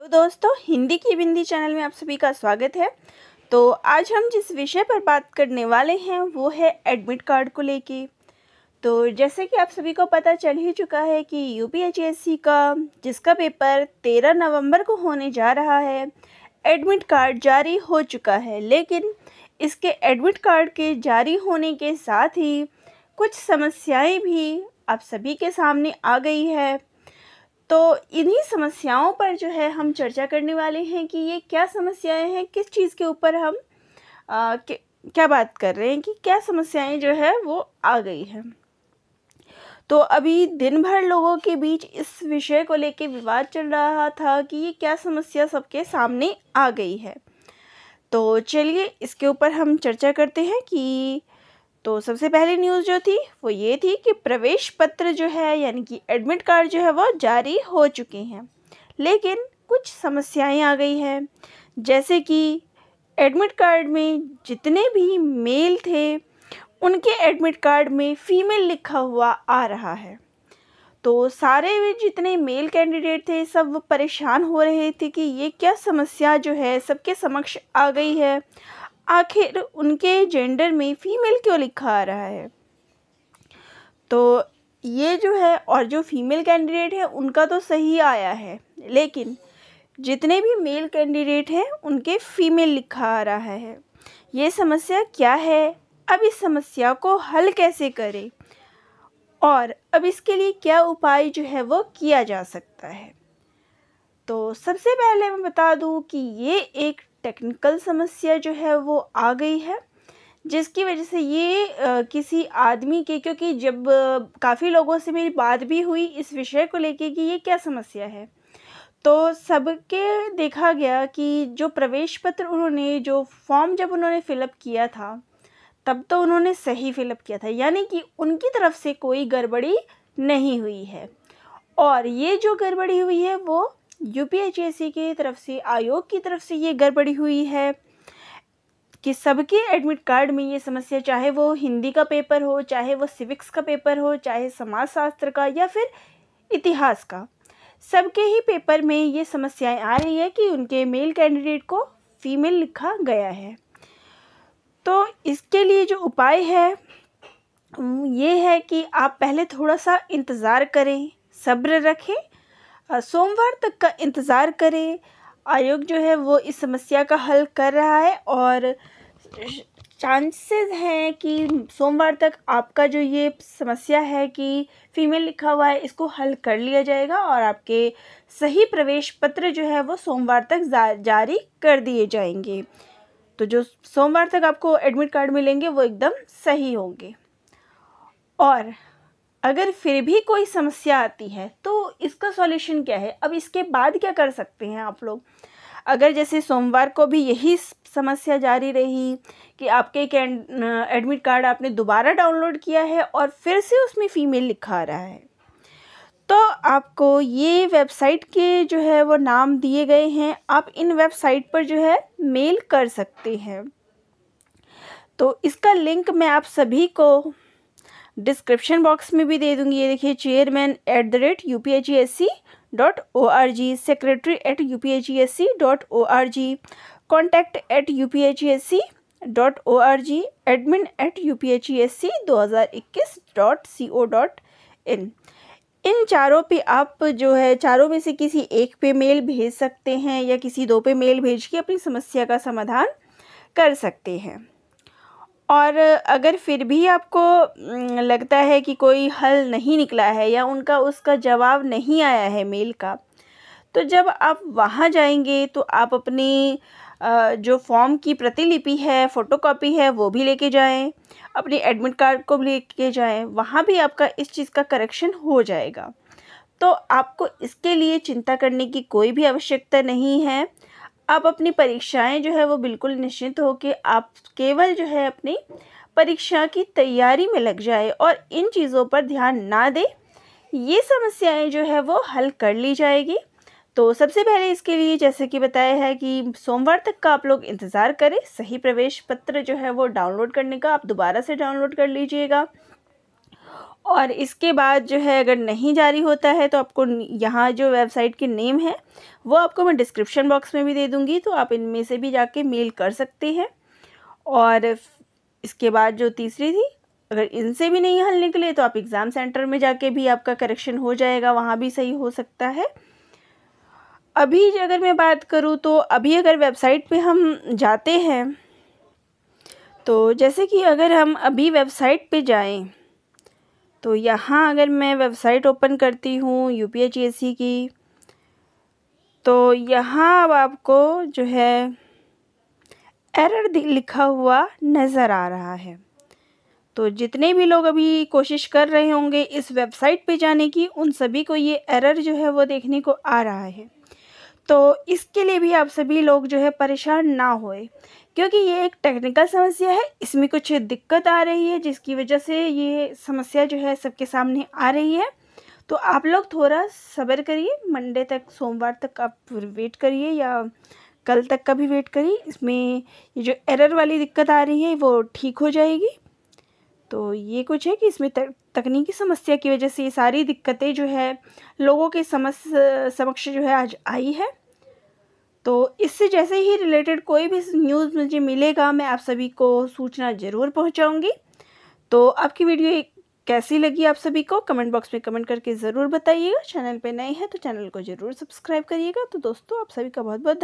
तो दोस्तों, हिंदी की बिंदी चैनल में आप सभी का स्वागत है। तो आज हम जिस विषय पर बात करने वाले हैं, वो है एडमिट कार्ड को लेके। तो जैसे कि आप सभी को पता चल ही चुका है कि यू पी का जिसका पेपर 13 नवंबर को होने जा रहा है, एडमिट कार्ड जारी हो चुका है। लेकिन इसके एडमिट कार्ड के जारी होने के साथ ही कुछ समस्याएँ भी आप सभी के सामने आ गई है। तो इन्हीं समस्याओं पर जो है हम चर्चा करने वाले हैं कि ये क्या समस्याएँ हैं किस चीज़ के ऊपर हम आ, क्या बात कर रहे हैं कि क्या समस्याएँ जो है वो आ गई हैं। तो अभी दिन भर लोगों के बीच इस विषय को लेके विवाद चल रहा था कि ये क्या समस्या सबके सामने आ गई है। तो चलिए इसके ऊपर हम चर्चा करते हैं कि तो सबसे पहली न्यूज़ जो थी, वो ये थी कि प्रवेश पत्र जो है, यानी कि एडमिट कार्ड जो है, वो जारी हो चुके हैं। लेकिन कुछ समस्याएँ आ गई हैं। जैसे कि एडमिट कार्ड में जितने भी मेल थे, उनके एडमिट कार्ड में फ़ीमेल लिखा हुआ आ रहा है। तो सारे जितने मेल कैंडिडेट थे, सब परेशान हो रहे थे कि ये क्या समस्या जो है, सबके समक्ष आ गई है। आखिर उनके जेंडर में फ़ीमेल क्यों लिखा आ रहा है? तो ये जो है, और जो फीमेल कैंडिडेट है, उनका तो सही आया है, लेकिन जितने भी मेल कैंडिडेट हैं, उनके फीमेल लिखा आ रहा है। ये समस्या क्या है? अब इस समस्या को हल कैसे करें? और अब इसके लिए क्या उपाय जो है, वो किया जा सकता है? तो सबसे पहले मैं बता दूँ कि ये एक टेक्निकल समस्या जो है वो आ गई है जिसकी वजह से ये आ, किसी आदमी के क्योंकि जब काफ़ी लोगों से मेरी बात भी हुई इस विषय को लेके कि ये क्या समस्या है तो सबके देखा गया कि जो प्रवेश पत्र उन्होंने जो फॉर्म जब उन्होंने फिलअप किया था तब तो उन्होंने सही फिलअप किया था यानी कि उनकी तरफ़ से कोई गड़बड़ी नहीं हुई है और ये जो गड़बड़ी हुई है वो यू की तरफ़ से, आयोग की तरफ़ से ये गड़बड़ी हुई है कि सबके एडमिट कार्ड में ये समस्या, चाहे वो हिंदी का पेपर हो, चाहे वो सिविक्स का पेपर हो, चाहे समाजशास्त्र का या फिर इतिहास का, सबके ही पेपर में ये समस्याएँ आ रही है कि उनके मेल कैंडिडेट को फीमेल लिखा गया है। तो इसके लिए जो उपाय है ये है कि आप पहले थोड़ा सा इंतज़ार करें, सब्र रखें सोमवार तक का इंतज़ार करें। आयोग जो है वो इस समस्या का हल कर रहा है और चांसेस हैं कि सोमवार तक आपका जो ये समस्या है कि फ़ीमेल लिखा हुआ है, इसको हल कर लिया जाएगा और आपके सही प्रवेश पत्र जो है वो सोमवार तक जारी कर दिए जाएँगे। तो जो सोमवार तक आपको एडमिट कार्ड मिलेंगे वो एकदम सही होंगे। और अगर फिर भी कोई समस्या आती है तो इसका सॉल्यूशन क्या है? अब इसके बाद क्या कर सकते हैं आप लोग? अगर जैसे सोमवार को भी यही समस्या जारी रही कि आपके एक एडमिट कार्ड आपने दोबारा डाउनलोड किया है और फिर से उसमें फ़ीमेल लिखा आ रहा है तो आपको ये वेबसाइट के जो है वो नाम दिए गए हैं। आप इन वेबसाइट पर जो है मेल कर सकते हैं। तो इसका लिंक मैं आप सभी को डिस्क्रिप्शन बॉक्स में भी दे दूँगी। ये देखिए chairman at the rate U P H E S C dot O R G secretary at U P H E S C dot O R G contact at U P H E S C dot O R G admin at U P H E S C दो हज़ार इक्कीस dot C O dot in इन चारों पे आप जो है, चारों में से किसी एक पे मेल भेज सकते हैं या किसी दो पे मेल भेज के अपनी समस्या का समाधान कर सकते हैं। और अगर फिर भी आपको लगता है कि कोई हल नहीं निकला है या उनका उसका जवाब नहीं आया है मेल का तो जब आप वहाँ जाएँगे तो आप अपनी जो फॉर्म की प्रतिलिपि है, फ़ोटोकॉपी है, वो भी लेके जाएँ, अपने एडमिट कार्ड को भी लेके जाएँ, वहाँ भी आपका इस चीज़ का करेक्शन हो जाएगा। तो आपको इसके लिए चिंता करने की कोई भी आवश्यकता नहीं है। आप अपनी परीक्षाएँ जो है वो बिल्कुल निश्चिंत हो कि आप केवल जो है अपनी परीक्षा की तैयारी में लग जाए और इन चीज़ों पर ध्यान ना दें। ये समस्याएँ जो है वो हल कर ली जाएगी। तो सबसे पहले इसके लिए जैसे कि बताया है कि सोमवार तक का आप लोग इंतज़ार करें। सही प्रवेश पत्र जो है वो डाउनलोड करने का आप दोबारा से डाउनलोड कर लीजिएगा। और इसके बाद जो है, अगर नहीं जारी होता है तो आपको यहाँ जो वेबसाइट के नेम है, वो आपको मैं डिस्क्रिप्शन बॉक्स में भी दे दूँगी तो आप इनमें से भी जाके मेल कर सकते हैं। और इसके बाद जो तीसरी थी, अगर इनसे भी नहीं हल निकले तो आप एग्ज़ाम सेंटर में जाके भी आपका करेक्शन हो जाएगा, वहाँ भी सही हो सकता है। अभी अगर मैं बात करूँ तो अभी अगर वेबसाइट पे हम जाते हैं तो जैसे कि अगर हम अभी वेबसाइट पे जाएँ तो यहाँ अगर मैं वेबसाइट ओपन करती हूँ यू पी की तो यहाँ अब आपको जो है एरर लिखा हुआ नज़र आ रहा है। तो जितने भी लोग अभी कोशिश कर रहे होंगे इस वेबसाइट पे जाने की, उन सभी को ये एरर जो है वो देखने को आ रहा है। तो इसके लिए भी आप सभी लोग जो है परेशान ना होए, क्योंकि ये एक टेक्निकल समस्या है, इसमें कुछ दिक्कत आ रही है, जिसकी वजह से ये समस्या जो है सबके सामने आ रही है। तो आप लोग थोड़ा सब्र करिए मंडे तक, सोमवार तक आप वेट करिए या कल तक का भी वेट करिए। इसमें ये जो एरर वाली दिक्कत आ रही है, वो ठीक हो जाएगी। तो ये कुछ है कि इसमें तकनीकी समस्या की वजह से ये सारी दिक्कतें जो है, लोगों के समझ समक्ष जो है आज आई है। तो इससे जैसे ही रिलेटेड कोई भी न्यूज़ मुझे मिलेगा, मैं आप सभी को सूचना ज़रूर पहुंचाऊँगी। तो आपकी वीडियो कैसी लगी आप सभी को? कमेंट बॉक्स में कमेंट करके ज़रूर बताइएगा। चैनल पे नए हैं तो चैनल को ज़रूर सब्सक्राइब करिएगा। तो दोस्तों, आप सभी का बहुत बहुत